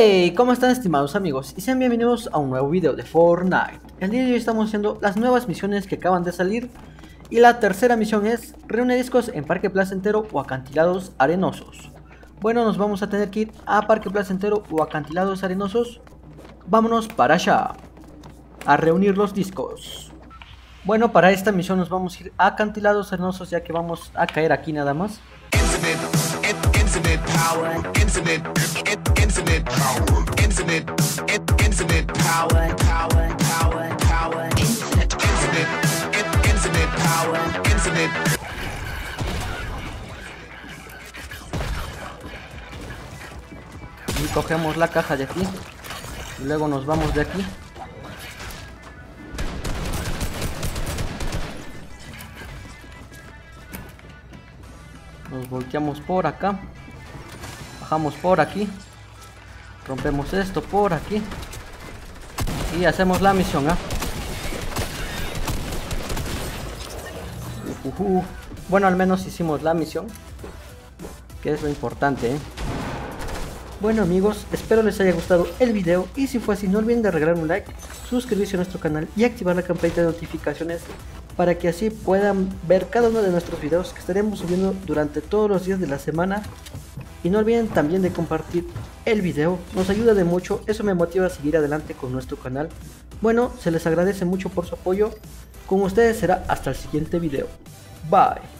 Hey, ¿cómo están estimados amigos? Y sean bienvenidos a un nuevo video de Fortnite. El día de hoy estamos haciendo las nuevas misiones que acaban de salir y la tercera misión es reúne discos en Parque Placentero o acantilados arenosos. Bueno, nos vamos a tener que ir a Parque Placentero o acantilados arenosos. Vámonos para allá a reunir los discos. Bueno, para esta misión nos vamos a ir a acantilados arenosos ya que vamos a caer aquí nada más. Y cogemos la caja de aquí. Luego nos vamos de aquí. Nos volteamos por acá. Bajamos por aquí. Rompemos esto por aquí. Y hacemos la misión, ¿ah? Bueno, al menos hicimos la misión. Que es lo importante, ¿eh? Bueno amigos, espero les haya gustado el video y si fue así no olviden de regalar un like, suscribirse a nuestro canal y activar la campanita de notificaciones para que así puedan ver cada uno de nuestros videos que estaremos subiendo durante todos los días de la semana. Y no olviden también de compartir el video, nos ayuda de mucho, eso me motiva a seguir adelante con nuestro canal. Bueno, se les agradece mucho por su apoyo, con ustedes será hasta el siguiente video. Bye.